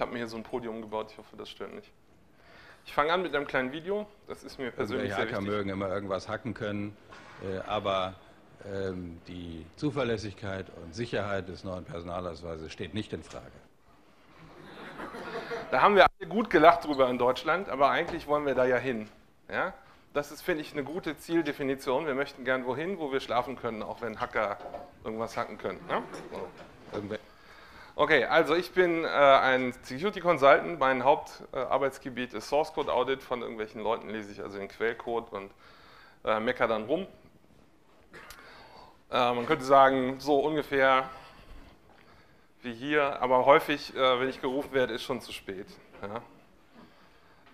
Ich habe mir hier so ein Podium gebaut, ich hoffe, das stört nicht. Ich fange an mit einem kleinen Video, das ist mir persönlich Hacker sehr wichtig. mögen immer irgendwas hacken können, äh, aber ähm, die Zuverlässigkeit und Sicherheit des neuen Personalausweises steht nicht in Frage. Da haben wir alle gut gelacht drüber in Deutschland, aber eigentlich wollen wir da ja hin. Ja? Das ist, finde ich, eine gute Zieldefinition. Wir möchten gern wohin, wo wir schlafen können, auch wenn Hacker irgendwas hacken können. So. Okay, also ich bin äh, ein Security Consultant. Mein Hauptarbeitsgebiet äh, ist Source Code Audit. Von irgendwelchen Leuten lese ich also den Quellcode und äh, mecker dann rum. Äh, man könnte sagen, so ungefähr wie hier, aber häufig, äh, wenn ich gerufen werde, ist schon zu spät. Ja.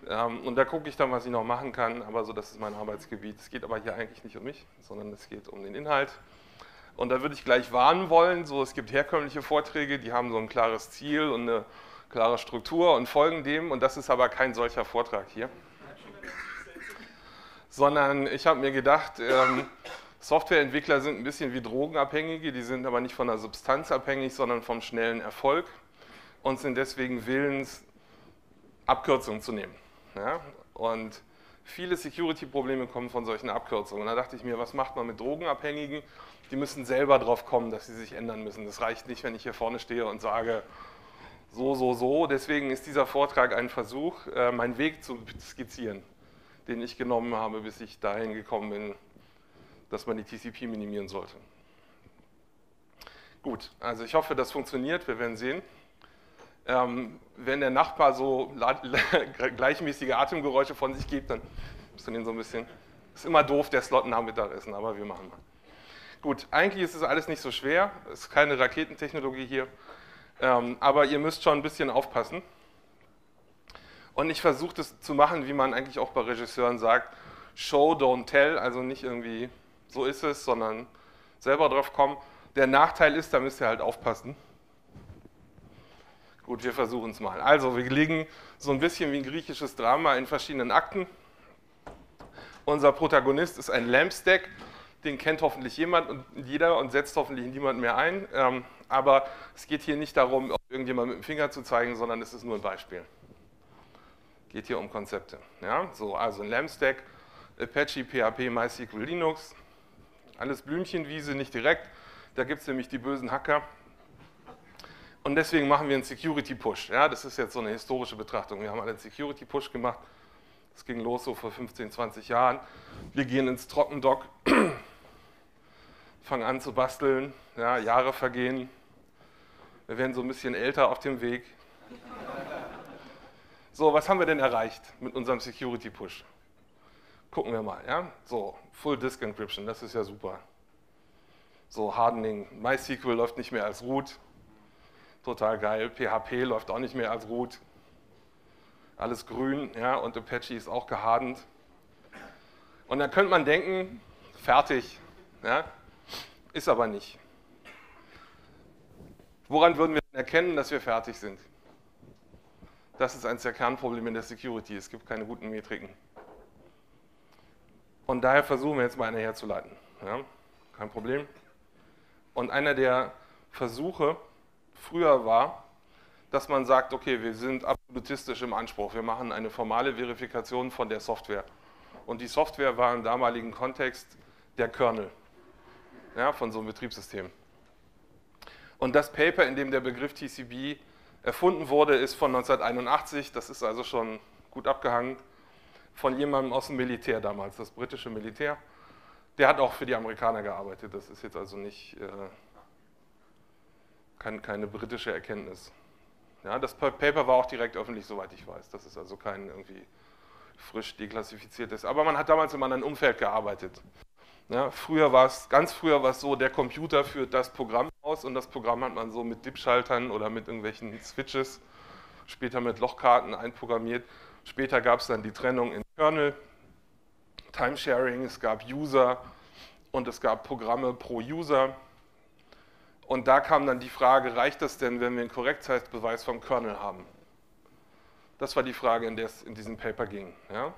Ähm, und da gucke ich dann, was ich noch machen kann, aber so, das ist mein Arbeitsgebiet. Es geht aber hier eigentlich nicht um mich, sondern es geht um den Inhalt. Und da würde ich gleich warnen wollen, so, es gibt herkömmliche Vorträge, die haben so ein klares Ziel und eine klare Struktur und folgen dem und das ist aber kein solcher Vortrag hier. Sondern ich habe mir gedacht, ähm, Softwareentwickler sind ein bisschen wie Drogenabhängige, die sind aber nicht von der Substanz abhängig, sondern vom schnellen Erfolg und sind deswegen willens, Abkürzungen zu nehmen. Ja? Und viele Security-Probleme kommen von solchen Abkürzungen. Da dachte ich mir, was macht man mit Drogenabhängigen? Die müssen selber drauf kommen, dass sie sich ändern müssen. Das reicht nicht, wenn ich hier vorne stehe und sage, so, so, so. Deswegen ist dieser Vortrag ein Versuch, äh, meinen Weg zu skizzieren, den ich genommen habe, bis ich dahin gekommen bin, dass man die TCP minimieren sollte. Gut, also ich hoffe, das funktioniert, wir werden sehen. Ähm, wenn der Nachbar so gleichmäßige Atemgeräusche von sich gibt, dann müssen wir ihn so ein bisschen. Ist immer doof, der Slot nach Mittagessen, aber wir machen mal. Gut, eigentlich ist es alles nicht so schwer, es ist keine Raketentechnologie hier, ähm, aber ihr müsst schon ein bisschen aufpassen. Und ich versuche das zu machen, wie man eigentlich auch bei Regisseuren sagt, Show, don't tell, also nicht irgendwie so ist es, sondern selber drauf kommen. Der Nachteil ist, da müsst ihr halt aufpassen. Gut, wir versuchen es mal. Also, wir liegen so ein bisschen wie ein griechisches Drama in verschiedenen Akten. Unser Protagonist ist ein Lampstack, den kennt hoffentlich jemand und jeder und setzt hoffentlich niemand mehr ein. Ähm, aber es geht hier nicht darum, irgendjemand mit dem Finger zu zeigen, sondern es ist nur ein Beispiel. Geht hier um Konzepte. Ja? So, also ein Lampstack, Apache, PHP, MySQL, Linux. Alles Blümchenwiese, nicht direkt. Da gibt es nämlich die bösen Hacker. Und deswegen machen wir einen Security Push. Ja, das ist jetzt so eine historische Betrachtung. Wir haben einen Security Push gemacht. Das ging los so vor 15, 20 Jahren. Wir gehen ins Trockendock, fangen an zu basteln. Ja, Jahre vergehen. Wir werden so ein bisschen älter auf dem Weg. So, was haben wir denn erreicht mit unserem Security Push? Gucken wir mal, ja? So, Full Disk Encryption, das ist ja super. So, Hardening, MySQL läuft nicht mehr als Root. Total geil. PHP läuft auch nicht mehr als Root. Alles grün, ja, und Apache ist auch gehardent. Und dann könnte man denken, fertig, ja? Ist aber nicht. Woran würden wir erkennen, dass wir fertig sind? Das ist eines der Kernprobleme der Security. Es gibt keine guten Metriken. Und daher versuchen wir jetzt mal eine herzuleiten. Ja, kein Problem. Und einer der Versuche früher war, dass man sagt, okay, wir sind absolutistisch im Anspruch, wir machen eine formale Verifikation von der Software. Und die Software war im damaligen Kontext der Kernel ja, von so einem Betriebssystem. Und das Paper, in dem der Begriff TCB erfunden wurde, ist von 1981, das ist also schon gut abgehangen von jemandem aus dem Militär damals, das britische Militär. Der hat auch für die Amerikaner gearbeitet. Das ist jetzt also nicht äh, kein, keine britische Erkenntnis. Ja, das Paper war auch direkt öffentlich, soweit ich weiß. Das ist also kein irgendwie frisch deklassifiziertes. Aber man hat damals in einem Umfeld gearbeitet. Ja, früher war es, ganz früher war es so, der Computer führt das Programm aus und das Programm hat man so mit DIP-Schaltern oder mit irgendwelchen Switches, später mit Lochkarten einprogrammiert. Später gab es dann die Trennung in Kernel, Timesharing, es gab User und es gab Programme pro User. Und da kam dann die Frage, reicht das denn, wenn wir einen Korrektheitsbeweis vom Kernel haben? Das war die Frage, in der es in diesem Paper ging. Ja?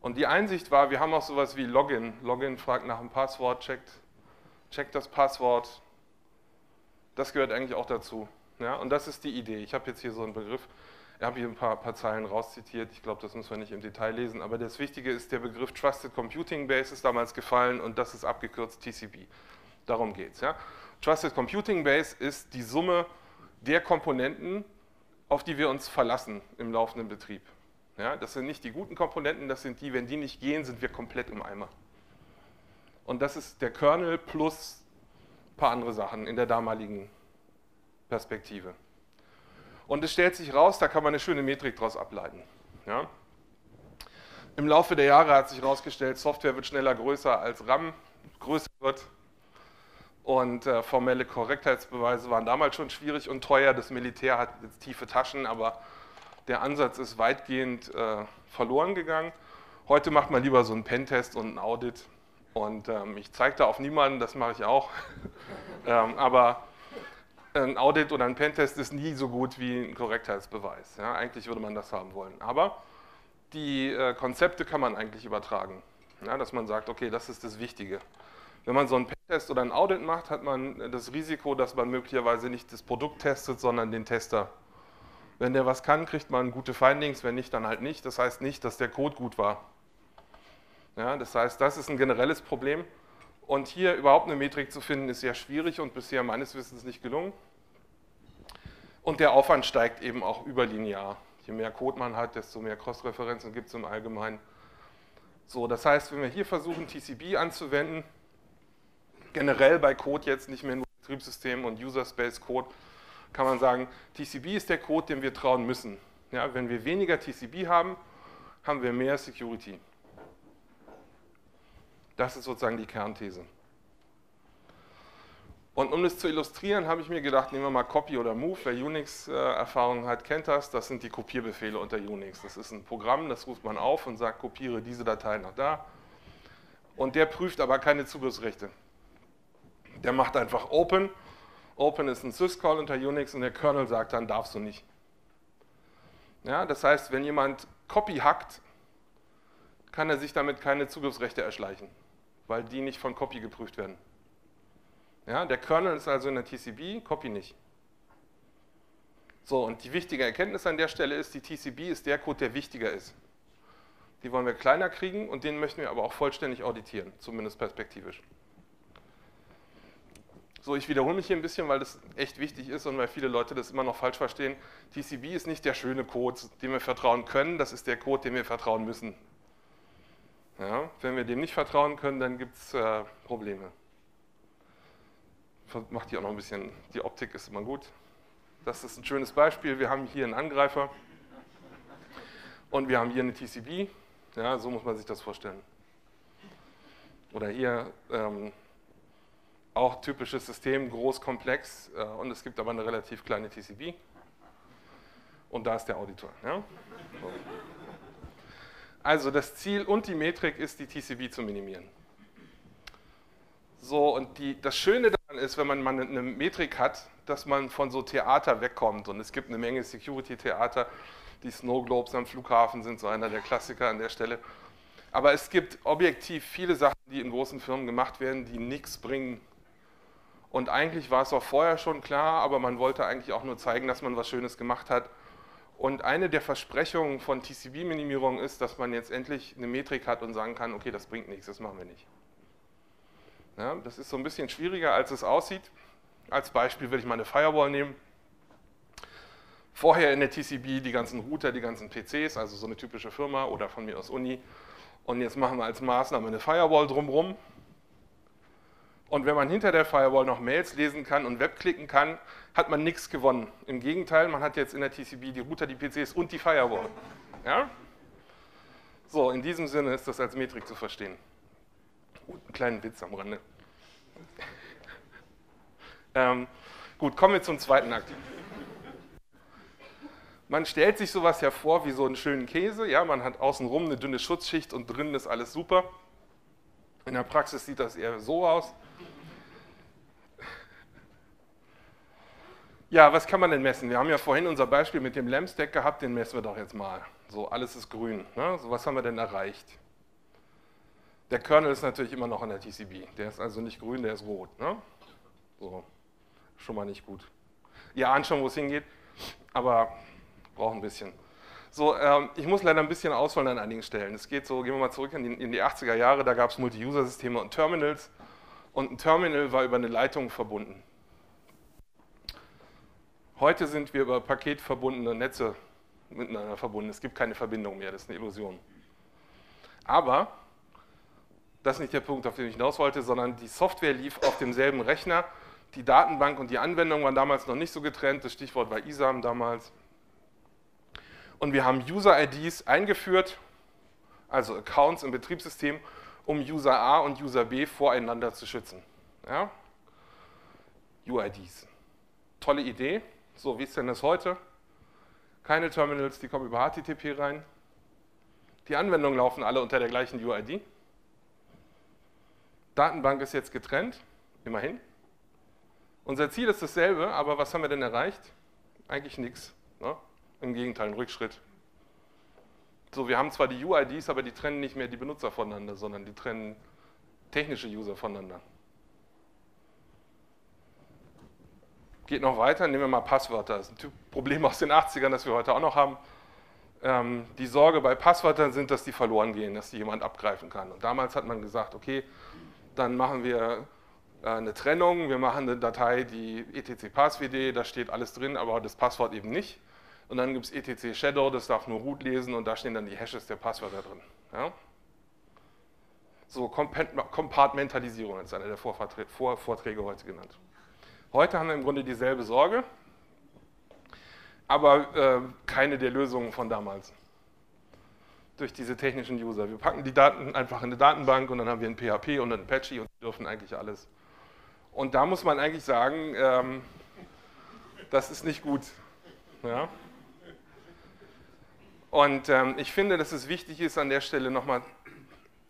Und die Einsicht war, wir haben auch sowas wie Login. Login fragt nach dem Passwort, checkt, checkt das Passwort. Das gehört eigentlich auch dazu. Ja, und das ist die Idee. Ich habe jetzt hier so einen Begriff, ich habe hier ein paar, paar Zeilen rauszitiert. Ich glaube, das müssen wir nicht im Detail lesen. Aber das Wichtige ist, der Begriff Trusted Computing Base ist damals gefallen und das ist abgekürzt TCB. Darum geht es. Ja. Trusted Computing Base ist die Summe der Komponenten, auf die wir uns verlassen im laufenden Betrieb. Ja, das sind nicht die guten Komponenten, das sind die, wenn die nicht gehen, sind wir komplett im Eimer. Und das ist der Kernel plus ein paar andere Sachen in der damaligen Perspektive. Und es stellt sich raus, da kann man eine schöne Metrik daraus ableiten. Ja? Im Laufe der Jahre hat sich herausgestellt, Software wird schneller größer als RAM größer wird. Und äh, formelle Korrektheitsbeweise waren damals schon schwierig und teuer. Das Militär hat jetzt tiefe Taschen, aber der Ansatz ist weitgehend äh, verloren gegangen. Heute macht man lieber so einen Pentest und ein Audit. Und ähm, ich zeige da auf niemanden, das mache ich auch. ähm, aber ein Audit oder ein Pentest ist nie so gut wie ein Korrektheitsbeweis. Ja, eigentlich würde man das haben wollen. Aber die äh, Konzepte kann man eigentlich übertragen. Ja, dass man sagt, okay, das ist das Wichtige. Wenn man so einen Pentest oder ein Audit macht, hat man das Risiko, dass man möglicherweise nicht das Produkt testet, sondern den Tester. Wenn der was kann, kriegt man gute Findings, wenn nicht, dann halt nicht. Das heißt nicht, dass der Code gut war. Ja, das heißt, das ist ein generelles Problem. Und hier überhaupt eine Metrik zu finden, ist sehr schwierig und bisher meines Wissens nicht gelungen. Und der Aufwand steigt eben auch überlinear. Je mehr Code man hat, desto mehr Cross-Referenzen gibt es im Allgemeinen. So, das heißt, wenn wir hier versuchen, TCB anzuwenden, generell bei Code jetzt nicht mehr nur Betriebssystem und User Space Code, kann man sagen, TCB ist der Code, dem wir trauen müssen. Ja, wenn wir weniger TCB haben, haben wir mehr Security. Das ist sozusagen die Kernthese. Und um das zu illustrieren, habe ich mir gedacht, nehmen wir mal Copy oder Move. Wer Unix-Erfahrung hat, kennt das. Das sind die Kopierbefehle unter Unix. Das ist ein Programm, das ruft man auf und sagt, kopiere diese Datei nach da. Und der prüft aber keine Zugriffsrechte. Der macht einfach Open. Open ist ein Syscall unter Unix und der Kernel sagt dann, darfst du nicht. Ja, das heißt, wenn jemand Copy hackt, kann er sich damit keine Zugriffsrechte erschleichen weil die nicht von Copy geprüft werden. Ja, der Kernel ist also in der TCB, Copy nicht. So, und die wichtige Erkenntnis an der Stelle ist, die TCB ist der Code, der wichtiger ist. Die wollen wir kleiner kriegen und den möchten wir aber auch vollständig auditieren, zumindest perspektivisch. So, ich wiederhole mich hier ein bisschen, weil das echt wichtig ist und weil viele Leute das immer noch falsch verstehen. TCB ist nicht der schöne Code, dem wir vertrauen können, das ist der Code, dem wir vertrauen müssen. Ja, wenn wir dem nicht vertrauen können, dann gibt es äh, Probleme. Macht die auch noch ein bisschen, die Optik ist immer gut. Das ist ein schönes Beispiel. Wir haben hier einen Angreifer und wir haben hier eine TCB. Ja, so muss man sich das vorstellen. Oder hier ähm, auch typisches System, groß, komplex äh, und es gibt aber eine relativ kleine TCB. Und da ist der Auditor. Ja? So. Also das Ziel und die Metrik ist, die TCB zu minimieren. So, und die, das Schöne daran ist, wenn man mal eine Metrik hat, dass man von so Theater wegkommt. Und es gibt eine Menge Security-Theater. Die Snow Globes am Flughafen sind so einer der Klassiker an der Stelle. Aber es gibt objektiv viele Sachen, die in großen Firmen gemacht werden, die nichts bringen. Und eigentlich war es auch vorher schon klar, aber man wollte eigentlich auch nur zeigen, dass man was Schönes gemacht hat. Und eine der Versprechungen von TCB-Minimierung ist, dass man jetzt endlich eine Metrik hat und sagen kann, okay, das bringt nichts, das machen wir nicht. Ja, das ist so ein bisschen schwieriger, als es aussieht. Als Beispiel will ich mal eine Firewall nehmen. Vorher in der TCB die ganzen Router, die ganzen PCs, also so eine typische Firma oder von mir aus Uni. Und jetzt machen wir als Maßnahme eine Firewall drumherum. Und wenn man hinter der Firewall noch Mails lesen kann und Webklicken kann, hat man nichts gewonnen. Im Gegenteil, man hat jetzt in der TCB die Router, die PCs und die Firewall. Ja? So, in diesem Sinne ist das als Metrik zu verstehen. Gut, einen kleinen Witz am Rande. ähm, gut, kommen wir zum zweiten Akt. Man stellt sich sowas ja vor wie so einen schönen Käse. Ja, man hat außenrum eine dünne Schutzschicht und drinnen ist alles super. In der Praxis sieht das eher so aus. Ja, was kann man denn messen? Wir haben ja vorhin unser Beispiel mit dem LAMP-Stack gehabt, den messen wir doch jetzt mal. So, alles ist grün. Ne? So, was haben wir denn erreicht? Der Kernel ist natürlich immer noch an der TCB. Der ist also nicht grün, der ist rot. Ne? So, schon mal nicht gut. Ihr ahnt schon, wo es hingeht, aber braucht ein bisschen. So, ähm, ich muss leider ein bisschen ausholen an einigen Stellen. Es geht so, gehen wir mal zurück in die, in die 80er Jahre, da gab es Multi-User-Systeme und Terminals und ein Terminal war über eine Leitung verbunden. Heute sind wir über paketverbundene Netze miteinander verbunden. Es gibt keine Verbindung mehr, das ist eine Illusion. Aber das ist nicht der Punkt, auf den ich hinaus wollte, sondern die Software lief auf demselben Rechner. Die Datenbank und die Anwendung waren damals noch nicht so getrennt. Das Stichwort war ISAM damals. Und wir haben User-IDs eingeführt, also Accounts im Betriebssystem, um User A und User B voreinander zu schützen. Ja? UIDs. Tolle Idee. So, wie ist denn das heute? Keine Terminals, die kommen über HTTP rein. Die Anwendungen laufen alle unter der gleichen UID. Datenbank ist jetzt getrennt, immerhin. Unser Ziel ist dasselbe, aber was haben wir denn erreicht? Eigentlich nichts. Ne? Im Gegenteil, ein Rückschritt. So, wir haben zwar die UIDs, aber die trennen nicht mehr die Benutzer voneinander, sondern die trennen technische User voneinander. Geht noch weiter, nehmen wir mal Passwörter. Das ist ein Problem aus den 80ern, das wir heute auch noch haben. Ähm, die Sorge bei Passwörtern sind, dass die verloren gehen, dass die jemand abgreifen kann. Und damals hat man gesagt, okay, dann machen wir äh, eine Trennung, wir machen eine Datei, die etc passwd, da steht alles drin, aber das Passwort eben nicht. Und dann gibt es etc shadow, das darf nur root lesen und da stehen dann die Hashes der Passwörter drin. Ja? So, Kompartmentalisierung ist einer der Vorvorträge heute genannt. Heute haben wir im Grunde dieselbe Sorge, aber äh, keine der Lösungen von damals. Durch diese technischen User. Wir packen die Daten einfach in eine Datenbank und dann haben wir ein PHP und ein Apache und dürfen eigentlich alles. Und da muss man eigentlich sagen, ähm, das ist nicht gut. Ja? Und ähm, ich finde, dass es wichtig ist, an der Stelle nochmal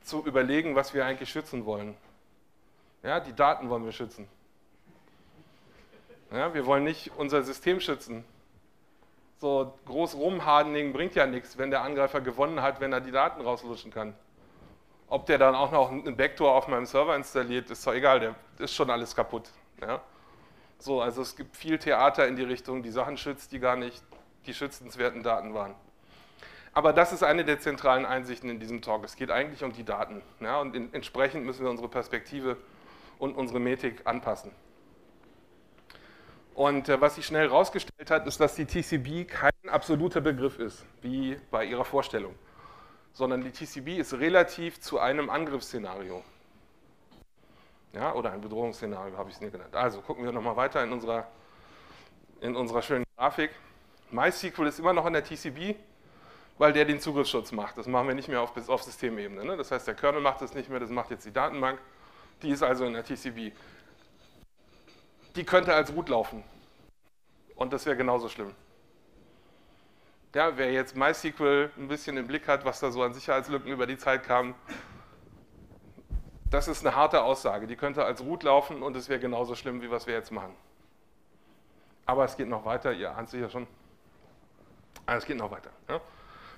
zu überlegen, was wir eigentlich schützen wollen. Ja, die Daten wollen wir schützen. Ja, wir wollen nicht unser System schützen. So groß rumhardening bringt ja nichts, wenn der Angreifer gewonnen hat, wenn er die Daten rauslutschen kann. Ob der dann auch noch einen Backdoor auf meinem Server installiert, ist doch egal, der ist schon alles kaputt. Ja? So, also es gibt viel Theater in die Richtung, die Sachen schützt, die gar nicht die schützenswerten Daten waren. Aber das ist eine der zentralen Einsichten in diesem Talk. Es geht eigentlich um die Daten. Ja? Und in, entsprechend müssen wir unsere Perspektive und unsere Metik anpassen. Und äh, was sich schnell herausgestellt hat, ist, dass die TCB kein absoluter Begriff ist, wie bei ihrer Vorstellung, sondern die TCB ist relativ zu einem Angriffsszenario. Ja, oder ein Bedrohungsszenario habe ich es nie genannt. Also gucken wir nochmal weiter in unserer, in unserer schönen Grafik. MySQL ist immer noch in der TCB, weil der den Zugriffsschutz macht. Das machen wir nicht mehr auf, auf Systemebene. Ne? Das heißt, der Kernel macht das nicht mehr, das macht jetzt die Datenbank. Die ist also in der TCB die könnte als Root laufen. Und das wäre genauso schlimm. Ja, wer jetzt MySQL ein bisschen im Blick hat, was da so an Sicherheitslücken über die Zeit kam, das ist eine harte Aussage. Die könnte als Root laufen und es wäre genauso schlimm, wie was wir jetzt machen. Aber es geht noch weiter, ihr ahnt sicher schon. Aber es geht noch weiter. Ja?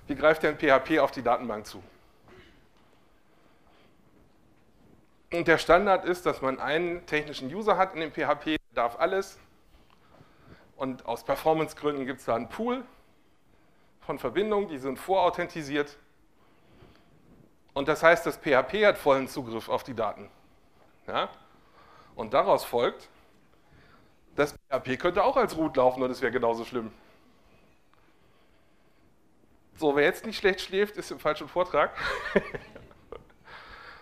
Wie greift denn PHP auf die Datenbank zu? Und der Standard ist, dass man einen technischen User hat in dem PHP, darf alles. Und aus Performancegründen gibt es da einen Pool von Verbindungen, die sind vorauthentisiert. Und das heißt, das PHP hat vollen Zugriff auf die Daten. Ja? Und daraus folgt, das PHP könnte auch als Root laufen und es wäre genauso schlimm. So, wer jetzt nicht schlecht schläft, ist im falschen Vortrag.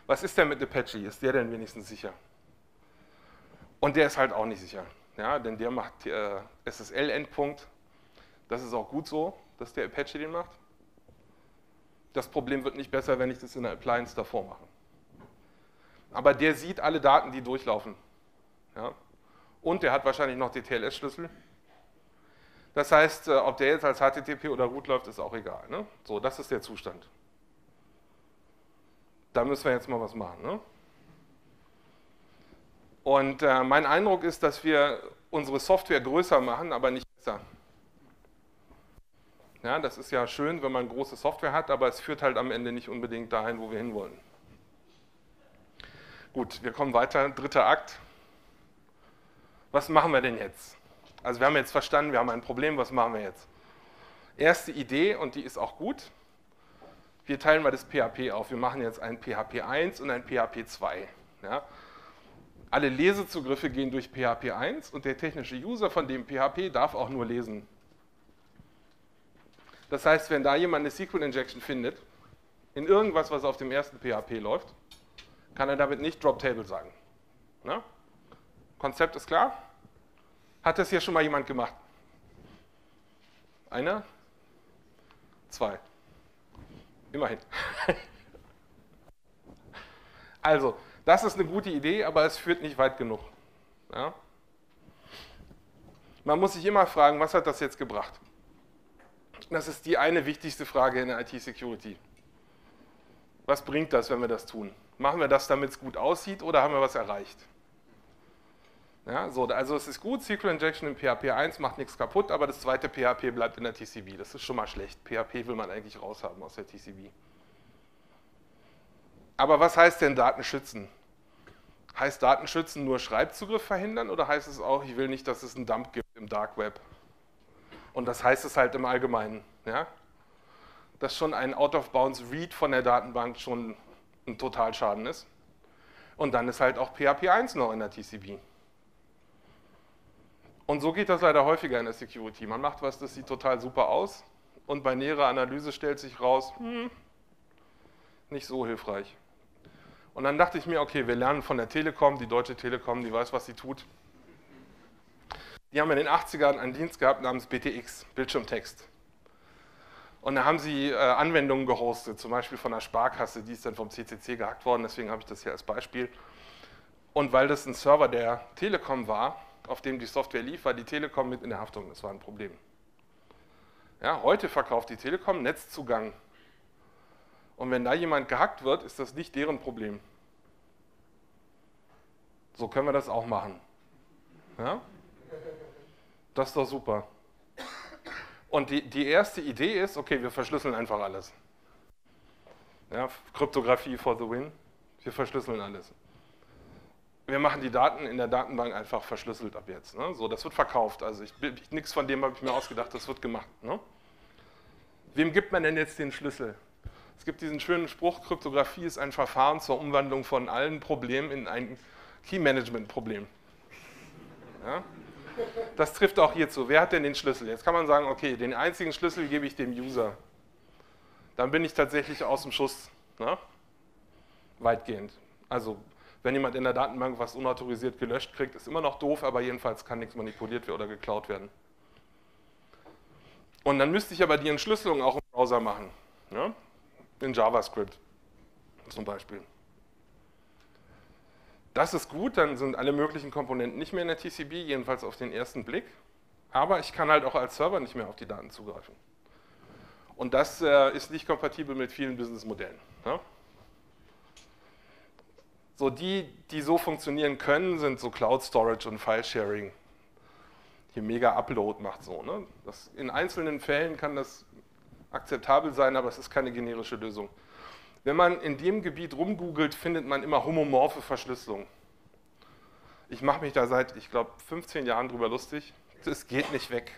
Was ist denn mit Apache? Ist der denn wenigstens sicher? Und der ist halt auch nicht sicher, ja, denn der macht äh, SSL-Endpunkt. Das ist auch gut so, dass der Apache den macht. Das Problem wird nicht besser, wenn ich das in der Appliance davor mache. Aber der sieht alle Daten, die durchlaufen. Ja. Und der hat wahrscheinlich noch die TLS-Schlüssel. Das heißt, äh, ob der jetzt als HTTP oder root läuft, ist auch egal. Ne? So, das ist der Zustand. Da müssen wir jetzt mal was machen. Ne? Und äh, mein Eindruck ist, dass wir unsere Software größer machen, aber nicht besser. Ja, das ist ja schön, wenn man große Software hat, aber es führt halt am Ende nicht unbedingt dahin, wo wir hinwollen. Gut, wir kommen weiter. Dritter Akt. Was machen wir denn jetzt? Also wir haben jetzt verstanden, wir haben ein Problem, was machen wir jetzt? Erste Idee, und die ist auch gut, wir teilen mal das PHP auf. Wir machen jetzt ein PHP 1 und ein PHP 2. Ja? Alle Lesezugriffe gehen durch PHP 1 und der technische User von dem PHP darf auch nur lesen. Das heißt, wenn da jemand eine SQL-Injection findet, in irgendwas, was auf dem ersten PHP läuft, kann er damit nicht Drop Table sagen. Na? Konzept ist klar? Hat das hier schon mal jemand gemacht? Einer? Zwei. Immerhin. also, das ist eine gute Idee, aber es führt nicht weit genug. Ja? Man muss sich immer fragen, was hat das jetzt gebracht? Das ist die eine wichtigste Frage in der IT-Security. Was bringt das, wenn wir das tun? Machen wir das, damit es gut aussieht oder haben wir was erreicht? Ja, so, also es ist gut, SQL Injection in PHP 1 macht nichts kaputt, aber das zweite PHP bleibt in der TCB. Das ist schon mal schlecht. PHP will man eigentlich raushaben aus der TCB. Aber was heißt denn Datenschützen? Heißt Datenschützen nur Schreibzugriff verhindern oder heißt es auch, ich will nicht, dass es einen Dump gibt im Dark Web? Und das heißt es halt im Allgemeinen. Ja? Dass schon ein Out-of-Bounds-Read von der Datenbank schon ein Totalschaden ist. Und dann ist halt auch PHP 1 noch in der TCB. Und so geht das leider häufiger in der Security. Man macht was, das sieht total super aus und bei näherer Analyse stellt sich raus, hm, nicht so hilfreich. Und dann dachte ich mir, okay, wir lernen von der Telekom, die Deutsche Telekom, die weiß, was sie tut. Die haben in den 80ern einen Dienst gehabt namens BTX, Bildschirmtext. Und da haben sie äh, Anwendungen gehostet, zum Beispiel von der Sparkasse, die ist dann vom CCC gehackt worden, deswegen habe ich das hier als Beispiel. Und weil das ein Server der Telekom war, auf dem die Software lief, war die Telekom mit in der Haftung. Das war ein Problem. Ja, heute verkauft die Telekom Netzzugang. Und wenn da jemand gehackt wird, ist das nicht deren Problem. So können wir das auch machen. Ja? Das ist doch super. Und die, die erste Idee ist, okay, wir verschlüsseln einfach alles. Ja, Kryptographie for the win. Wir verschlüsseln alles wir machen die Daten in der Datenbank einfach verschlüsselt ab jetzt. Ne? So, das wird verkauft. Also nichts von dem habe ich mir ausgedacht, das wird gemacht. Ne? Wem gibt man denn jetzt den Schlüssel? Es gibt diesen schönen Spruch, Kryptographie ist ein Verfahren zur Umwandlung von allen Problemen in ein Key-Management-Problem. Ja? Das trifft auch hierzu. Wer hat denn den Schlüssel? Jetzt kann man sagen, okay, den einzigen Schlüssel gebe ich dem User. Dann bin ich tatsächlich aus dem Schuss. Ne? Weitgehend. Also wenn jemand in der Datenbank was unautorisiert gelöscht kriegt, ist immer noch doof, aber jedenfalls kann nichts manipuliert oder geklaut werden. Und dann müsste ich aber die Entschlüsselung auch im Browser machen. Ja? In JavaScript zum Beispiel. Das ist gut, dann sind alle möglichen Komponenten nicht mehr in der TCP, jedenfalls auf den ersten Blick. Aber ich kann halt auch als Server nicht mehr auf die Daten zugreifen. Und das äh, ist nicht kompatibel mit vielen Businessmodellen. Ja? So die, die so funktionieren können, sind so Cloud Storage und File Sharing. Hier mega Upload macht so. Ne? Das, in einzelnen Fällen kann das akzeptabel sein, aber es ist keine generische Lösung. Wenn man in dem Gebiet rumgoogelt, findet man immer homomorphe Verschlüsselung. Ich mache mich da seit, ich glaube, 15 Jahren drüber lustig. Das geht nicht weg.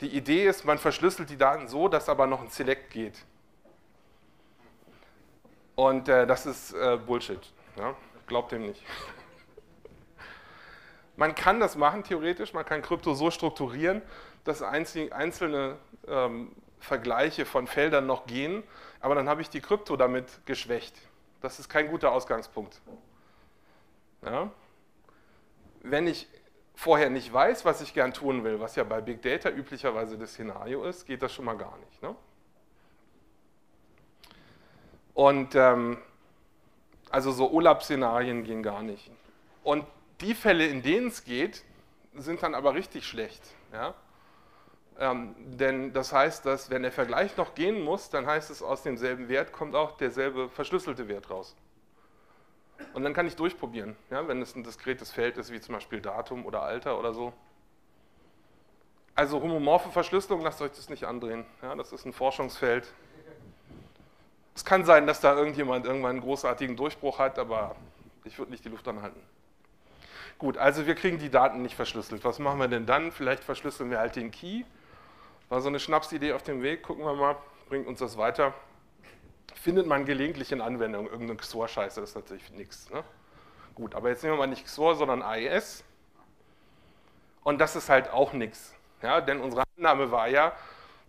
Die Idee ist, man verschlüsselt die Daten so, dass aber noch ein Select geht. Und äh, das ist äh, Bullshit. Ja? Glaubt dem nicht. Man kann das machen, theoretisch. Man kann Krypto so strukturieren, dass einzelne ähm, Vergleiche von Feldern noch gehen, aber dann habe ich die Krypto damit geschwächt. Das ist kein guter Ausgangspunkt. Ja? Wenn ich vorher nicht weiß, was ich gern tun will, was ja bei Big Data üblicherweise das Szenario ist, geht das schon mal gar nicht. Ne? Und ähm, also so Urlaubsszenarien gehen gar nicht. Und die Fälle, in denen es geht, sind dann aber richtig schlecht. Ja? Ähm, denn das heißt, dass wenn der Vergleich noch gehen muss, dann heißt es, aus demselben Wert kommt auch derselbe verschlüsselte Wert raus. Und dann kann ich durchprobieren, ja? wenn es ein diskretes Feld ist, wie zum Beispiel Datum oder Alter oder so. Also homomorphe Verschlüsselung, lasst euch das nicht andrehen. Ja? Das ist ein Forschungsfeld, es kann sein, dass da irgendjemand irgendwann einen großartigen Durchbruch hat, aber Ich würde nicht die Luft anhalten. Gut, also wir kriegen die Daten nicht verschlüsselt. Was machen wir denn dann? Vielleicht verschlüsseln wir halt den Key. War so eine Schnapsidee auf dem Weg. Gucken wir mal, bringt uns das weiter. Findet man gelegentlich in Anwendungen irgendeine XOR-Scheiße, das ist natürlich nichts. Ne? Gut, aber jetzt nehmen wir mal nicht XOR, sondern AES. Und das ist halt auch nichts. Ja, denn unsere Annahme war ja,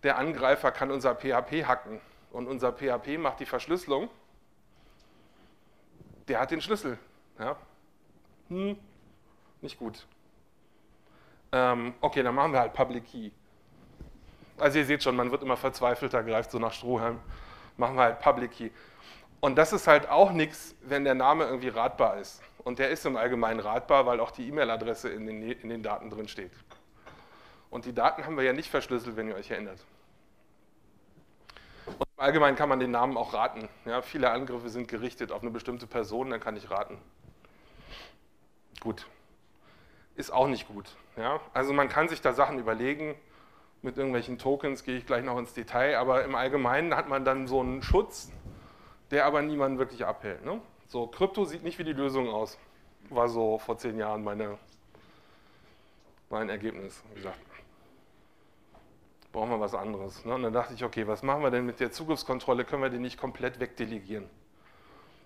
der Angreifer kann unser PHP hacken und unser PHP macht die Verschlüsselung. Der hat den Schlüssel. Ja? Hm, nicht gut. Ähm, okay, dann machen wir halt Public Key. Also ihr seht schon, man wird immer verzweifelter, greift so nach Strohhalm. Machen wir halt Public Key. Und das ist halt auch nichts, wenn der Name irgendwie ratbar ist. Und der ist im Allgemeinen ratbar, weil auch die E-Mail-Adresse in den, in den Daten drin steht. Und die Daten haben wir ja nicht verschlüsselt, wenn ihr euch erinnert. Und im Allgemeinen kann man den Namen auch raten. Ja, viele Angriffe sind gerichtet auf eine bestimmte Person, dann kann ich raten. Gut. Ist auch nicht gut. Ja? Also man kann sich da Sachen überlegen, mit irgendwelchen Tokens gehe ich gleich noch ins Detail, aber im Allgemeinen hat man dann so einen Schutz, der aber niemanden wirklich abhält. Ne? So, Krypto sieht nicht wie die Lösung aus. War so vor zehn Jahren meine, mein Ergebnis. Wie gesagt, brauchen wir was anderes. Ne? Und dann dachte ich, okay, was machen wir denn mit der Zugriffskontrolle? Können wir die nicht komplett wegdelegieren?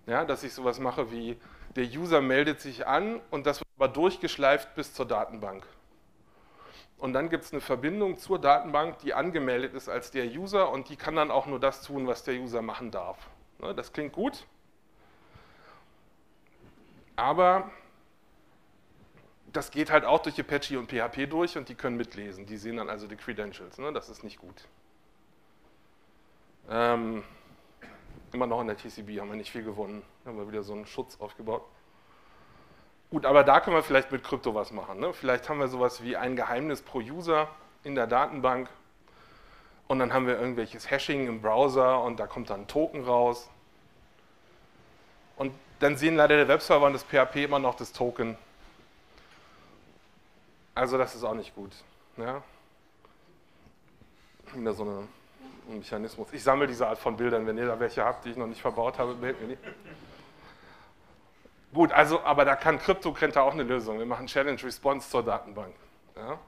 Ja, dass ich sowas mache wie, der User meldet sich an und das wird aber durchgeschleift bis zur Datenbank. Und dann gibt es eine Verbindung zur Datenbank, die angemeldet ist als der User und die kann dann auch nur das tun, was der User machen darf. Ne, das klingt gut. Aber das geht halt auch durch Apache und PHP durch und die können mitlesen. Die sehen dann also die Credentials. Ne? Das ist nicht gut. Ähm, immer noch in der TCB haben wir nicht viel gewonnen. Haben wir wieder so einen Schutz aufgebaut. Gut, aber da können wir vielleicht mit Krypto was machen. Ne? Vielleicht haben wir sowas wie ein Geheimnis pro User in der Datenbank und dann haben wir irgendwelches Hashing im Browser und da kommt dann ein Token raus. Und dann sehen leider der Webserver und das PHP immer noch das Token. Also das ist auch nicht gut. Ja? Wieder so ein Mechanismus. Ich sammle diese Art von Bildern. Wenn ihr da welche habt, die ich noch nicht verbaut habe, meldet mir nicht. Gut, also, aber da kann CryptoCrenta auch eine Lösung. Wir machen Challenge Response zur Datenbank. Ja?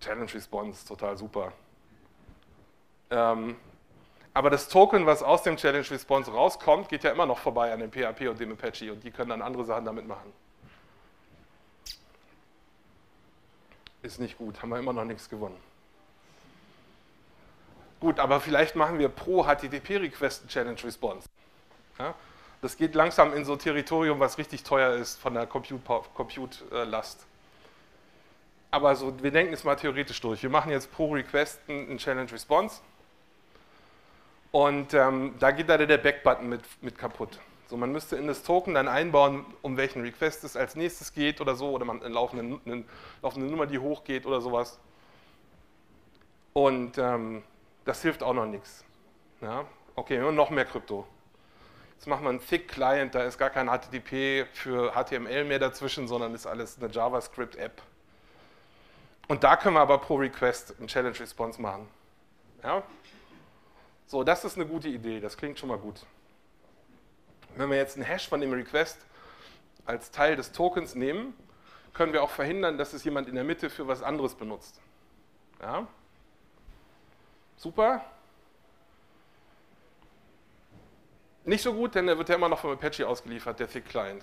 Challenge Response, total super. Ähm, aber das Token, was aus dem Challenge Response rauskommt, geht ja immer noch vorbei an dem PHP und dem Apache und die können dann andere Sachen damit machen. Ist nicht gut, haben wir immer noch nichts gewonnen. Gut, aber vielleicht machen wir pro HTTP-Request Challenge Response. Ja? Das geht langsam in so Territorium, was richtig teuer ist von der Compute-Last. Compute Aber so, wir denken es mal theoretisch durch. Wir machen jetzt pro Request einen Challenge Response. Und ähm, da geht leider der Back-Button mit, mit kaputt. So, man müsste in das Token dann einbauen, um welchen Request es als nächstes geht oder so, oder man eine laufende, eine laufende Nummer, die hochgeht oder sowas. Und ähm, das hilft auch noch nichts. Ja? Okay, noch mehr Krypto. Jetzt machen wir einen Thick Client, da ist gar kein HTTP für HTML mehr dazwischen, sondern ist alles eine JavaScript-App. Und da können wir aber pro Request einen Challenge Response machen. Ja? So, das ist eine gute Idee, das klingt schon mal gut. Wenn wir jetzt einen Hash von dem Request als Teil des Tokens nehmen, können wir auch verhindern, dass es jemand in der Mitte für was anderes benutzt. Ja? Super. Nicht so gut, denn der wird ja immer noch vom Apache ausgeliefert, der Thick Client.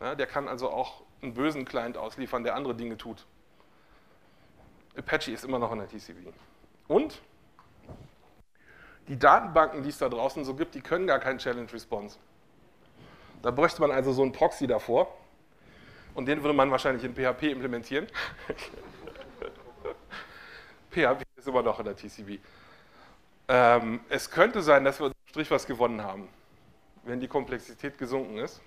Ja, der kann also auch einen bösen Client ausliefern, der andere Dinge tut. Apache ist immer noch in der TCP. Und die Datenbanken, die es da draußen so gibt, die können gar keinen Challenge Response. Da bräuchte man also so einen Proxy davor und den würde man wahrscheinlich in PHP implementieren. PHP ist immer noch in der TCP. Ähm, es könnte sein, dass wir Strich was gewonnen haben, wenn die Komplexität gesunken ist.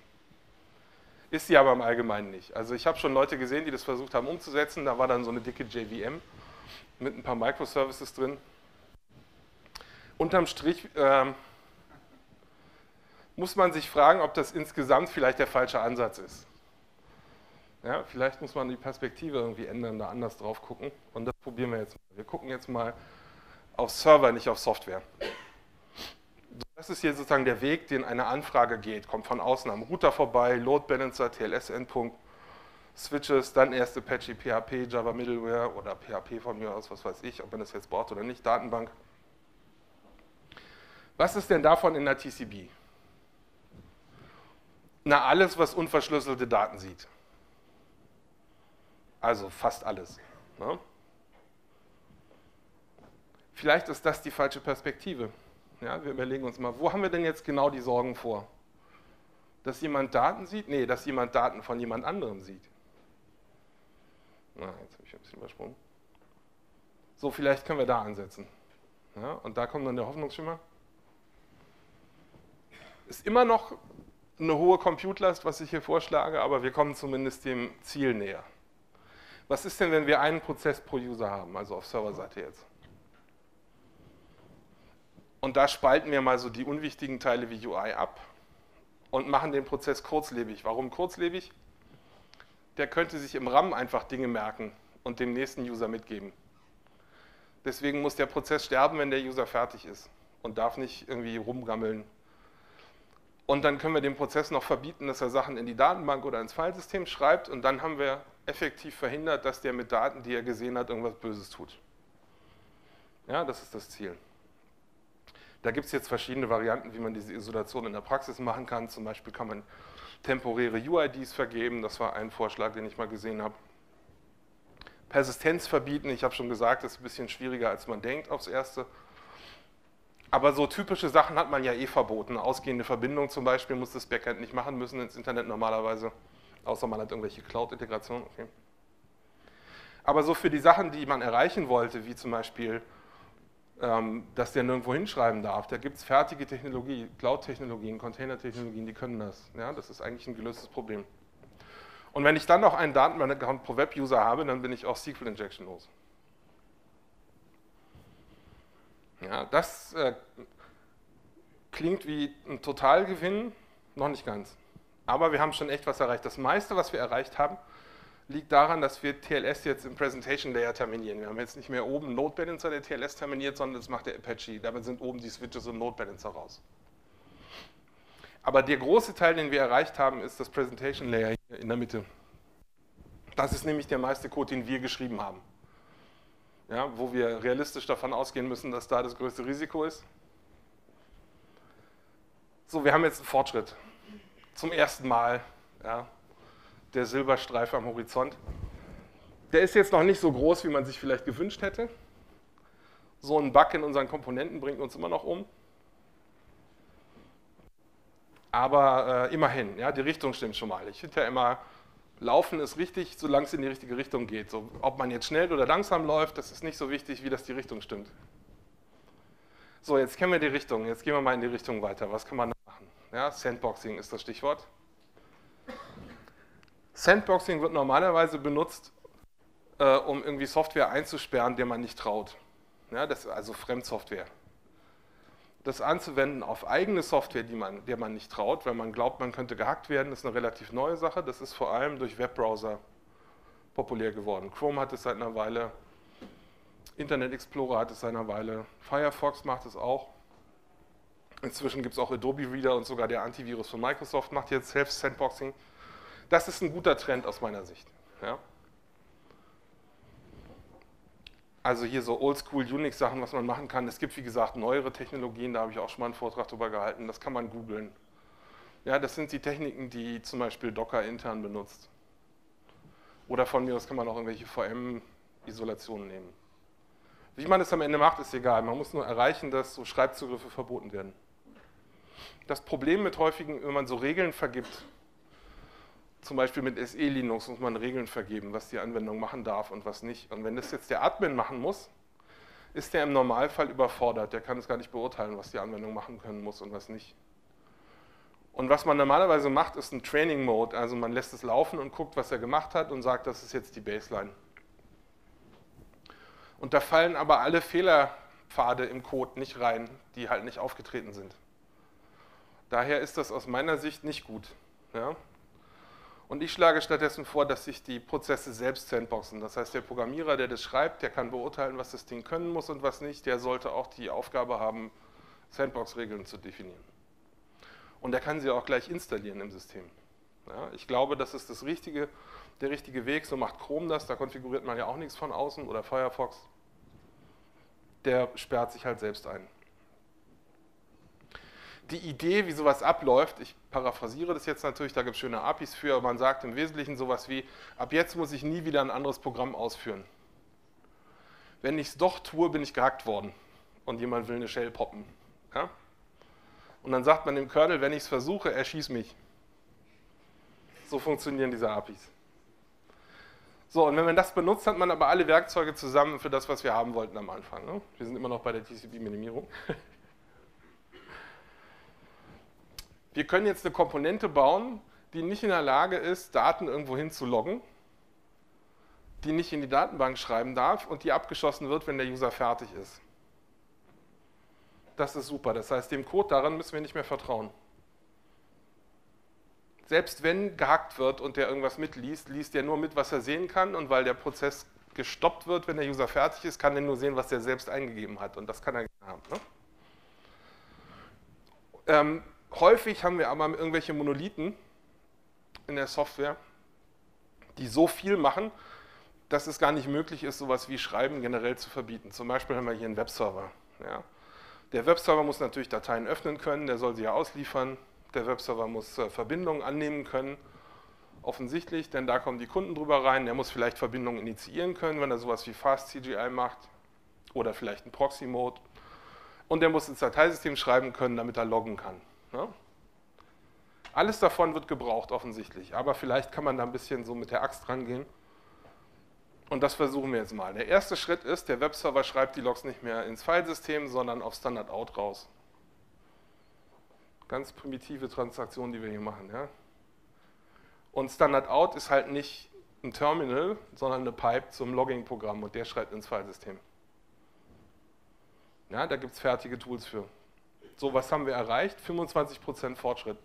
Ist sie aber im Allgemeinen nicht. Also ich habe schon Leute gesehen, die das versucht haben umzusetzen. Da war dann so eine dicke JVM mit ein paar Microservices drin. Unterm Strich äh, muss man sich fragen, ob das insgesamt vielleicht der falsche Ansatz ist. Ja, vielleicht muss man die Perspektive irgendwie ändern, da anders drauf gucken. Und das probieren wir jetzt mal. Wir gucken jetzt mal auf Server, nicht auf Software. Das ist hier sozusagen der Weg, den eine Anfrage geht. Kommt von außen am Router vorbei, Load Balancer, TLS-Endpunkt, Switches, dann erst Apache, PHP, Java Middleware oder PHP von mir aus, was weiß ich, ob man das jetzt braucht oder nicht, Datenbank. Was ist denn davon in der TCB? Na, alles, was unverschlüsselte Daten sieht. Also fast alles. Ne? Vielleicht ist das die falsche Perspektive. Ja, wir überlegen uns mal, wo haben wir denn jetzt genau die Sorgen vor? Dass jemand Daten sieht? Nee, dass jemand Daten von jemand anderem sieht. Na, jetzt habe ich ein bisschen übersprungen. So, vielleicht können wir da ansetzen. Ja, und da kommt dann der Hoffnungsschimmer. Ist immer noch eine hohe Computlast, was ich hier vorschlage, aber wir kommen zumindest dem Ziel näher. Was ist denn, wenn wir einen Prozess pro User haben, also auf Serverseite jetzt? Und da spalten wir mal so die unwichtigen Teile wie UI ab und machen den Prozess kurzlebig. Warum kurzlebig? Der könnte sich im RAM einfach Dinge merken und dem nächsten User mitgeben. Deswegen muss der Prozess sterben, wenn der User fertig ist und darf nicht irgendwie rumgammeln. Und dann können wir dem Prozess noch verbieten, dass er Sachen in die Datenbank oder ins Filesystem schreibt und dann haben wir effektiv verhindert, dass der mit Daten, die er gesehen hat, irgendwas Böses tut. Ja, das ist das Ziel. Da gibt es jetzt verschiedene Varianten, wie man diese Isolation in der Praxis machen kann. Zum Beispiel kann man temporäre UIDs vergeben. Das war ein Vorschlag, den ich mal gesehen habe. Persistenz verbieten, ich habe schon gesagt, ist ein bisschen schwieriger, als man denkt aufs Erste. Aber so typische Sachen hat man ja eh verboten. Ausgehende Verbindung zum Beispiel muss das Backend nicht machen müssen ins Internet normalerweise, außer man hat irgendwelche Cloud-Integrationen. Okay. Aber so für die Sachen, die man erreichen wollte, wie zum Beispiel ähm, dass der nirgendwo hinschreiben darf. Da gibt es fertige Technologie, Cloud-Technologien, Container-Technologien, die können das. Ja, das ist eigentlich ein gelöstes Problem. Und wenn ich dann noch einen Datenbank-Account pro Web-User habe, dann bin ich auch SQL-Injection los. Ja, das äh, klingt wie ein Totalgewinn, noch nicht ganz. Aber wir haben schon echt was erreicht. Das meiste, was wir erreicht haben, liegt daran, dass wir TLS jetzt im Presentation Layer terminieren. Wir haben jetzt nicht mehr oben Load Balancer, der TLS terminiert, sondern das macht der Apache. Damit sind oben die Switches und Load Balancer raus. Aber der große Teil, den wir erreicht haben, ist das Presentation Layer hier in der Mitte. Das ist nämlich der meiste Code, den wir geschrieben haben. Ja, wo wir realistisch davon ausgehen müssen, dass da das größte Risiko ist. So, wir haben jetzt einen Fortschritt. Zum ersten Mal. Ja, der Silberstreifen am Horizont. Der ist jetzt noch nicht so groß, wie man sich vielleicht gewünscht hätte. So ein Bug in unseren Komponenten bringt uns immer noch um. Aber äh, immerhin, ja, die Richtung stimmt schon mal. Ich finde ja immer, Laufen ist richtig, solange es in die richtige Richtung geht. So, ob man jetzt schnell oder langsam läuft, das ist nicht so wichtig, wie das die Richtung stimmt. So, jetzt kennen wir die Richtung. Jetzt gehen wir mal in die Richtung weiter. Was kann man machen? Ja, Sandboxing ist das Stichwort. Sandboxing wird normalerweise benutzt, äh, um irgendwie Software einzusperren, der man nicht traut. Ja, das also Fremdsoftware. Das anzuwenden auf eigene Software, die man, der man nicht traut, weil man glaubt, man könnte gehackt werden, ist eine relativ neue Sache. Das ist vor allem durch Webbrowser populär geworden. Chrome hat es seit einer Weile, Internet Explorer hat es seit einer Weile, Firefox macht es auch. Inzwischen gibt es auch Adobe Reader und sogar der Antivirus von Microsoft macht jetzt Self-Sandboxing. Das ist ein guter Trend aus meiner Sicht. Ja? Also hier so Oldschool Unix-Sachen, was man machen kann. Es gibt, wie gesagt, neuere Technologien, da habe ich auch schon mal einen Vortrag drüber gehalten, das kann man googeln. Ja, das sind die Techniken, die zum Beispiel Docker intern benutzt. Oder von mir aus kann man auch irgendwelche VM-Isolationen nehmen. Wie man das am Ende macht, ist egal. Man muss nur erreichen, dass so Schreibzugriffe verboten werden. Das Problem mit häufigen, wenn man so Regeln vergibt, zum Beispiel mit SE Linux muss man Regeln vergeben, was die Anwendung machen darf und was nicht. Und wenn das jetzt der Admin machen muss, ist der im Normalfall überfordert. Der kann es gar nicht beurteilen, was die Anwendung machen können muss und was nicht. Und was man normalerweise macht, ist ein Training Mode. Also man lässt es laufen und guckt, was er gemacht hat und sagt, das ist jetzt die Baseline. Und da fallen aber alle Fehlerpfade im Code nicht rein, die halt nicht aufgetreten sind. Daher ist das aus meiner Sicht nicht gut. Ja? Und ich schlage stattdessen vor, dass sich die Prozesse selbst sandboxen. Das heißt, der Programmierer, der das schreibt, der kann beurteilen, was das Ding können muss und was nicht. Der sollte auch die Aufgabe haben, Sandbox-Regeln zu definieren. Und er kann sie auch gleich installieren im System. Ja, ich glaube, das ist das richtige, der richtige Weg. So macht Chrome das, da konfiguriert man ja auch nichts von außen oder Firefox. Der sperrt sich halt selbst ein. Die Idee, wie sowas abläuft, ich paraphrasiere das jetzt natürlich, da gibt es schöne APIs für, man sagt im Wesentlichen sowas wie, ab jetzt muss ich nie wieder ein anderes Programm ausführen. Wenn ich es doch tue, bin ich gehackt worden und jemand will eine Shell poppen. Ja? Und dann sagt man dem Kernel, wenn ich es versuche, erschieß mich. So funktionieren diese APIs. So, und wenn man das benutzt, hat man aber alle Werkzeuge zusammen für das, was wir haben wollten am Anfang. Ne? Wir sind immer noch bei der TCP-Minimierung. Wir können jetzt eine Komponente bauen, die nicht in der Lage ist, Daten irgendwo hin zu loggen, die nicht in die Datenbank schreiben darf und die abgeschossen wird, wenn der User fertig ist. Das ist super. Das heißt, dem Code daran müssen wir nicht mehr vertrauen. Selbst wenn gehackt wird und der irgendwas mitliest, liest er nur mit, was er sehen kann und weil der Prozess gestoppt wird, wenn der User fertig ist, kann er nur sehen, was er selbst eingegeben hat und das kann er haben. Ne? Ähm, häufig haben wir aber irgendwelche Monolithen in der Software, die so viel machen, dass es gar nicht möglich ist, sowas wie Schreiben generell zu verbieten. Zum Beispiel haben wir hier einen Webserver. Ja. Der Webserver muss natürlich Dateien öffnen können, der soll sie ja ausliefern. Der Webserver muss äh, Verbindungen annehmen können, offensichtlich, denn da kommen die Kunden drüber rein. Der muss vielleicht Verbindungen initiieren können, wenn er sowas wie Fast CGI macht oder vielleicht einen Proxy-Mode. Und der muss ins Dateisystem schreiben können, damit er loggen kann. Ne? Alles davon wird gebraucht offensichtlich, aber vielleicht kann man da ein bisschen so mit der Axt rangehen. Und das versuchen wir jetzt mal. Der erste Schritt ist, der Webserver schreibt die Logs nicht mehr ins Filesystem, sondern auf Standard Out raus. Ganz primitive Transaktion, die wir hier machen. Ja? Und Standard Out ist halt nicht ein Terminal, sondern eine Pipe zum Logging-Programm und der schreibt ins Filesystem. Ja, da gibt es fertige Tools für. So, was haben wir erreicht? 25% Fortschritt.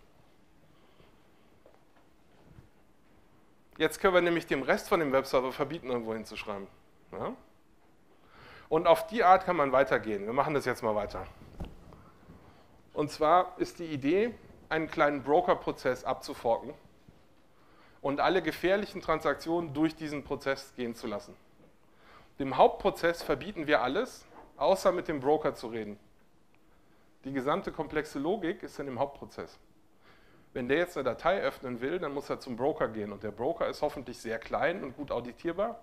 Jetzt können wir nämlich dem Rest von dem Webserver verbieten, irgendwo hinzuschreiben. Ja? Und auf die Art kann man weitergehen. Wir machen das jetzt mal weiter. Und zwar ist die Idee, einen kleinen Broker-Prozess abzuforken und alle gefährlichen Transaktionen durch diesen Prozess gehen zu lassen. Dem Hauptprozess verbieten wir alles, außer mit dem Broker zu reden. Die gesamte komplexe Logik ist in dem Hauptprozess. Wenn der jetzt eine Datei öffnen will, dann muss er zum Broker gehen und der Broker ist hoffentlich sehr klein und gut auditierbar.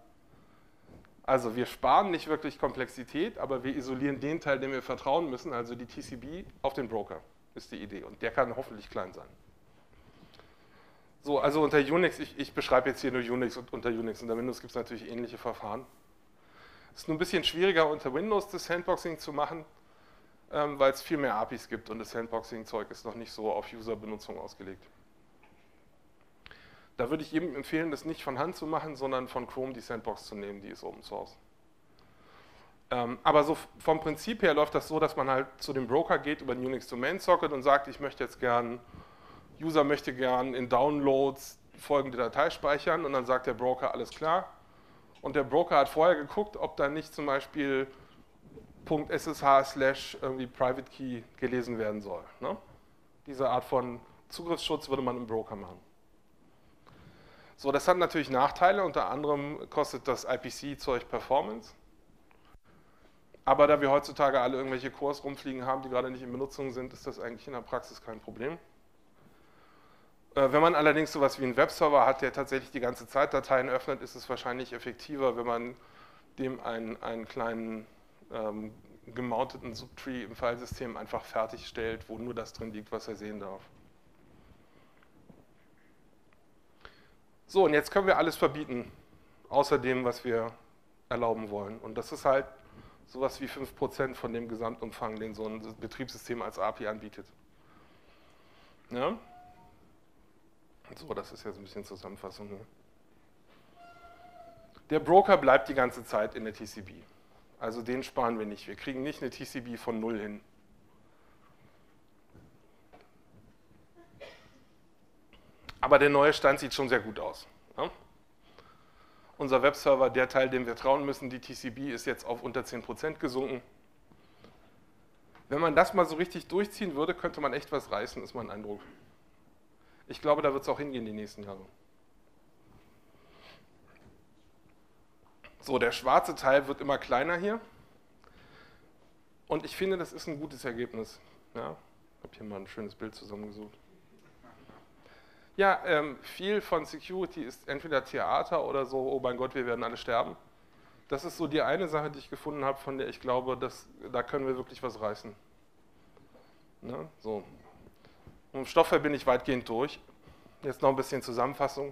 Also wir sparen nicht wirklich Komplexität, aber wir isolieren den Teil, dem wir vertrauen müssen, also die TCB, auf den Broker, ist die Idee. Und der kann hoffentlich klein sein. So, also unter Unix, ich, ich beschreibe jetzt hier nur Unix und unter Unix. Unter Windows gibt es natürlich ähnliche Verfahren. Es ist nur ein bisschen schwieriger unter Windows das Sandboxing zu machen, ähm, weil es viel mehr APIs gibt und das Sandboxing-Zeug ist noch nicht so auf User-Benutzung ausgelegt. Da würde ich jedem empfehlen, das nicht von Hand zu machen, sondern von Chrome die Sandbox zu nehmen, die ist Open Source. Ähm, aber so vom Prinzip her läuft das so, dass man halt zu dem Broker geht über den Unix Domain Socket und sagt, ich möchte jetzt gern, User möchte gern in Downloads folgende Datei speichern und dann sagt der Broker, alles klar. Und der Broker hat vorher geguckt, ob da nicht zum Beispiel .ssh slash irgendwie Private Key gelesen werden soll. Ne? Diese Art von Zugriffsschutz würde man im Broker machen. So, das hat natürlich Nachteile, unter anderem kostet das IPC-Zeug Performance. Aber da wir heutzutage alle irgendwelche Cores rumfliegen haben, die gerade nicht in Benutzung sind, ist das eigentlich in der Praxis kein Problem. Äh, wenn man allerdings sowas wie einen Webserver hat, der tatsächlich die ganze Zeit Dateien öffnet, ist es wahrscheinlich effektiver, wenn man dem einen, einen kleinen ähm, gemounteten Subtree im Filesystem einfach fertigstellt, wo nur das drin liegt, was er sehen darf. So, und jetzt können wir alles verbieten, außer dem, was wir erlauben wollen. Und das ist halt sowas wie 5% von dem Gesamtumfang, den so ein Betriebssystem als API anbietet. Ja? So, das ist jetzt ein bisschen Zusammenfassung. Hier. Der Broker bleibt die ganze Zeit in der TCP. Also den sparen wir nicht. Wir kriegen nicht eine TCB von null hin. Aber der neue Stand sieht schon sehr gut aus. Ja? Unser Webserver, der Teil, dem wir trauen müssen, die TCB, ist jetzt auf unter 10% gesunken. Wenn man das mal so richtig durchziehen würde, könnte man echt was reißen, ist mein Eindruck. Ich glaube, da wird es auch hingehen die nächsten Jahre. So, der schwarze Teil wird immer kleiner hier. Und ich finde, das ist ein gutes Ergebnis. Ja, ich habe hier mal ein schönes Bild zusammengesucht. Ja, ähm, viel von Security ist entweder Theater oder so, oh mein Gott, wir werden alle sterben. Das ist so die eine Sache, die ich gefunden habe, von der ich glaube, dass, da können wir wirklich was reißen. Ne? So. Und Stoffware bin ich weitgehend durch. Jetzt noch ein bisschen Zusammenfassung.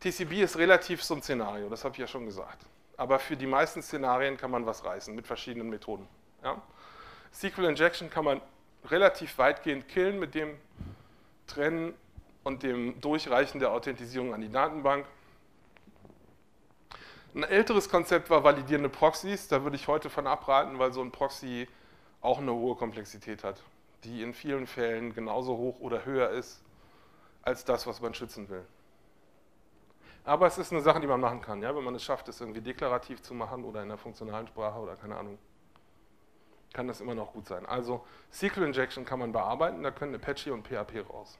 TCB ist relativ so ein Szenario, das habe ich ja schon gesagt. Aber für die meisten Szenarien kann man was reißen mit verschiedenen Methoden. Ja? SQL Injection kann man relativ weitgehend killen mit dem Trennen und dem Durchreichen der Authentisierung an die Datenbank. Ein älteres Konzept war validierende Proxys. Da würde ich heute von abraten, weil so ein Proxy auch eine hohe Komplexität hat, die in vielen Fällen genauso hoch oder höher ist als das, was man schützen will. Aber es ist eine Sache, die man machen kann, ja? wenn man es schafft, es irgendwie deklarativ zu machen oder in der funktionalen Sprache oder keine Ahnung. Kann das immer noch gut sein. Also SQL Injection kann man bearbeiten, da können Apache und PHP raus.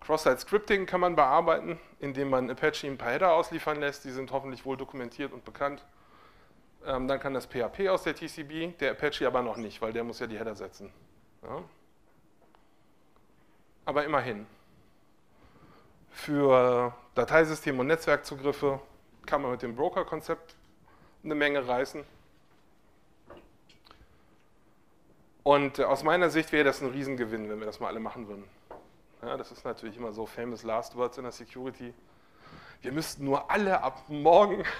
Cross-Site Scripting kann man bearbeiten, indem man Apache ein paar Header ausliefern lässt, die sind hoffentlich wohl dokumentiert und bekannt. Ähm, dann kann das PHP aus der TCB, der Apache aber noch nicht, weil der muss ja die Header setzen. Ja. Aber immerhin. Für Dateisystem- und Netzwerkzugriffe kann man mit dem Broker-Konzept eine Menge reißen. Und äh, aus meiner Sicht wäre das ein Riesengewinn, wenn wir das mal alle machen würden. Ja, das ist natürlich immer so famous last words in der Security. Wir müssten nur alle ab morgen.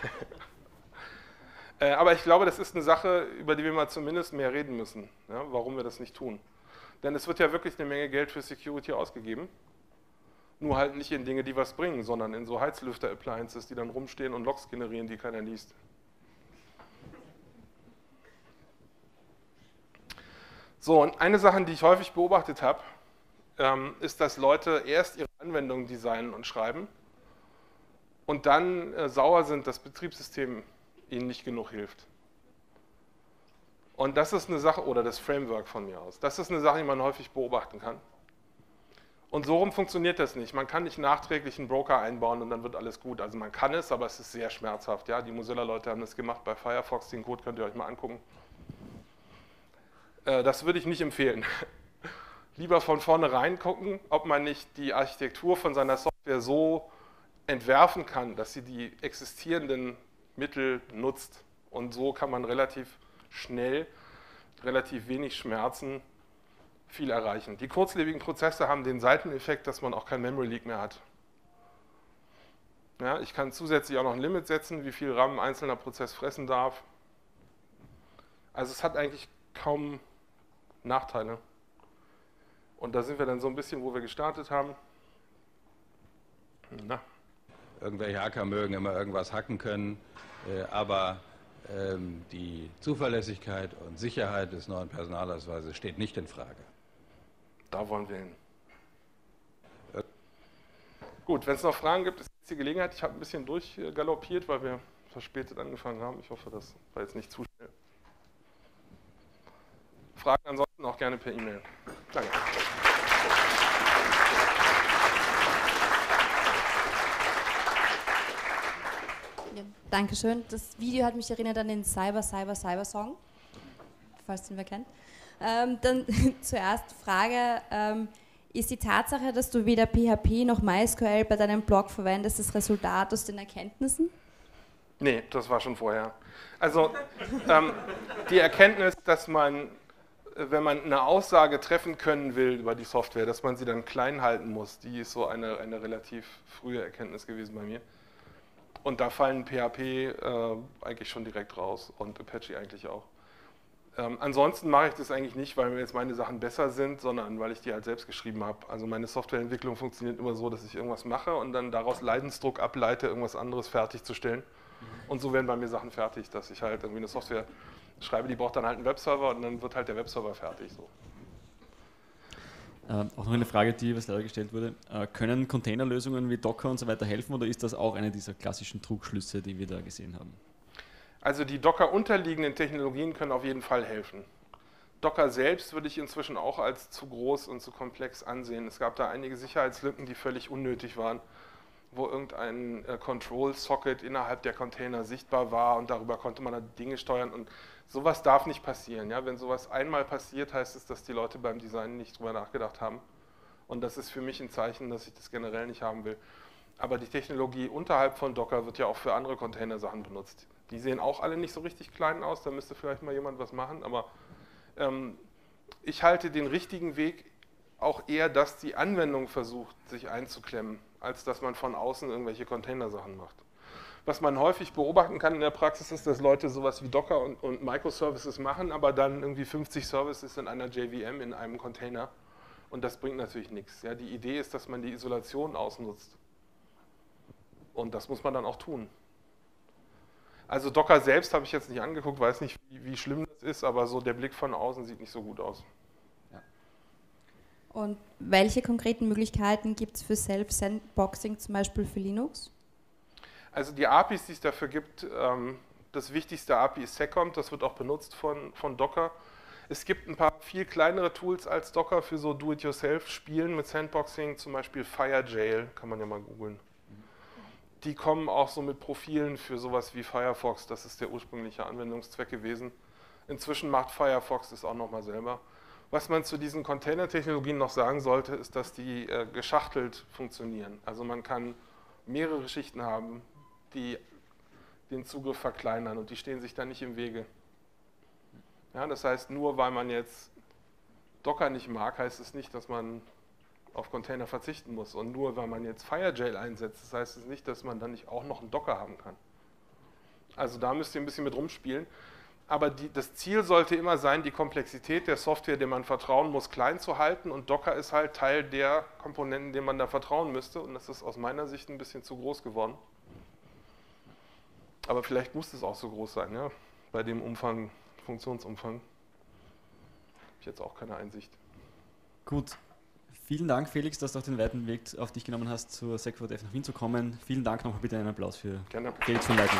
Äh, aber ich glaube, das ist eine Sache, über die wir mal zumindest mehr reden müssen, ja, warum wir das nicht tun. Denn es wird ja wirklich eine Menge Geld für Security ausgegeben. Nur halt nicht in Dinge, die was bringen, sondern in so Heizlüfter-Appliances, die dann rumstehen und Logs generieren, die keiner liest. So, und eine Sache, die ich häufig beobachtet habe, ähm, ist, dass Leute erst ihre Anwendungen designen und schreiben und dann äh, sauer sind, das Betriebssystem ihnen nicht genug hilft. Und das ist eine Sache, oder das Framework von mir aus, das ist eine Sache, die man häufig beobachten kann. Und so rum funktioniert das nicht. Man kann nicht nachträglich einen Broker einbauen und dann wird alles gut. Also man kann es, aber es ist sehr schmerzhaft. Ja? Die Mozilla-Leute haben das gemacht bei Firefox, den Code könnt ihr euch mal angucken. Äh, das würde ich nicht empfehlen. Lieber von vornherein gucken, ob man nicht die Architektur von seiner Software so entwerfen kann, dass sie die existierenden Mittel nutzt. Und so kann man relativ schnell, relativ wenig Schmerzen viel erreichen. Die kurzlebigen Prozesse haben den Seiteneffekt, dass man auch kein Memory Leak mehr hat. Ja, ich kann zusätzlich auch noch ein Limit setzen, wie viel RAM ein einzelner Prozess fressen darf. Also es hat eigentlich kaum Nachteile. Und da sind wir dann so ein bisschen, wo wir gestartet haben. Na. Irgendwelche Hacker mögen immer irgendwas hacken können, äh, aber ähm, die Zuverlässigkeit und Sicherheit des neuen Personalausweises steht nicht in Frage. Da wollen wir hin. Gut, wenn es noch Fragen gibt, ist jetzt die Gelegenheit. Ich habe ein bisschen durchgaloppiert, weil wir verspätet angefangen haben. Ich hoffe, das war jetzt nicht zu schnell. Fragen ansonsten auch gerne per E-Mail. Danke. Ja, Dankeschön. Das Video hat mich erinnert an den Cyber, Cyber, Cyber Song, falls den wer kennt. Ähm, dann zuerst Frage, ähm, ist die Tatsache, dass du weder PHP noch MySQL bei deinem Blog verwendest, das Resultat aus den Erkenntnissen? Nee, das war schon vorher. Also ähm, die Erkenntnis, dass man, wenn man eine Aussage treffen können will über die Software, dass man sie dann klein halten muss, die ist so eine, eine relativ frühe Erkenntnis gewesen bei mir. Und da fallen PHP äh, eigentlich schon direkt raus und Apache eigentlich auch. Ähm, ansonsten mache ich das eigentlich nicht, weil mir jetzt meine Sachen besser sind, sondern weil ich die halt selbst geschrieben habe. Also meine Softwareentwicklung funktioniert immer so, dass ich irgendwas mache und dann daraus Leidensdruck ableite, irgendwas anderes fertigzusstellen. Mhm. Und so werden bei mir Sachen fertig, dass ich halt irgendwie eine Software schreibe, die braucht dann halt einen Webserver und dann wird halt der Webserver fertig. So. Äh, auch noch eine Frage, die was leider gestellt wurde. Äh, können Containerlösungen wie Docker und so weiter helfen oder ist das auch eine dieser klassischen Trugschlüsse, die wir da gesehen haben? Also die Docker unterliegenden Technologien können auf jeden Fall helfen. Docker selbst würde ich inzwischen auch als zu groß und zu komplex ansehen. Es gab da einige Sicherheitslücken, die völlig unnötig waren, wo irgendein äh, Control-Socket innerhalb der Container sichtbar war und darüber konnte man dann Dinge steuern und sowas darf nicht passieren. Ja? Wenn sowas einmal passiert, heißt es, dass die Leute beim Design nicht drüber nachgedacht haben. Und das ist für mich ein Zeichen, dass ich das generell nicht haben will. Aber die Technologie unterhalb von Docker wird ja auch für andere Container-Sachen benutzt. Die sehen auch alle nicht so richtig klein aus, da müsste vielleicht mal jemand was machen, aber ähm, ich halte den richtigen Weg auch eher, dass die Anwendung versucht, sich einzuklemmen, als dass man von außen irgendwelche Container-Sachen macht. Was man häufig beobachten kann in der Praxis ist, dass Leute sowas wie Docker und, und Microservices machen, aber dann irgendwie 50 Services in einer JVM in einem Container. Und das bringt natürlich nichts. Ja, die Idee ist, dass man die Isolation ausnutzt. Und das muss man dann auch tun. Also Docker selbst habe ich jetzt nicht angeguckt, weiß nicht, wie, wie, schlimm das ist, aber so der Blick von außen sieht nicht so gut aus. Ja. Und welche konkreten Möglichkeiten gibt es für Self-Sandboxing zum Beispiel für Linux? Also die APIs, die es dafür gibt, ähm, das wichtigste API ist Seccomp, das wird auch benutzt von, von Docker. Es gibt ein paar viel kleinere Tools als Docker für so Do-it-yourself-Spielen mit Sandboxing, zum Beispiel FireJail, kann man ja mal googeln die kommen auch so mit Profilen für sowas wie Firefox. Das ist der ursprüngliche Anwendungszweck gewesen. Inzwischen macht Firefox das auch nochmal selber. Was man zu diesen Container-Technologien noch sagen sollte, ist, dass die äh, geschachtelt funktionieren. Also man kann mehrere Schichten haben, die den Zugriff verkleinern und die stehen sich dann nicht im Wege. Ja, das heißt, nur weil man jetzt Docker nicht mag, heißt es nicht, dass man auf Container verzichten muss. Und nur weil man jetzt FireJail einsetzt, das heißt es nicht, dass man dann nicht auch noch einen Docker haben kann. Also da müsst ihr ein bisschen mit rumspielen. Aber die, das Ziel sollte immer sein, die Komplexität der Software, der man vertrauen muss, klein zu halten. Und Docker ist halt Teil der Komponenten, denen man da vertrauen müsste. Und das ist aus meiner Sicht ein bisschen zu groß geworden. Aber vielleicht muss es auch so groß sein, ja, bei dem Umfang, Funktionsumfang. Habe ich jetzt auch keine Einsicht. Gut, Vielen Dank, Felix, dass du auch den weiten Weg auf dich genommen hast, zur SecWordF nach Wien zu kommen. Vielen Dank nochmal bitte einen Applaus für Gerne. Felix von Leitner.